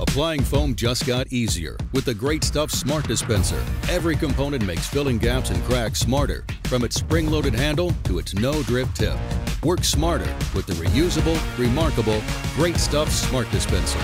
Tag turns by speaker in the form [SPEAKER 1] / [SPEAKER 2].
[SPEAKER 1] Applying foam just got easier with the Great Stuff Smart Dispenser. Every component makes filling gaps and cracks smarter, from its spring-loaded handle to its no-drip tip. Work smarter with the reusable, remarkable Great Stuff Smart Dispenser.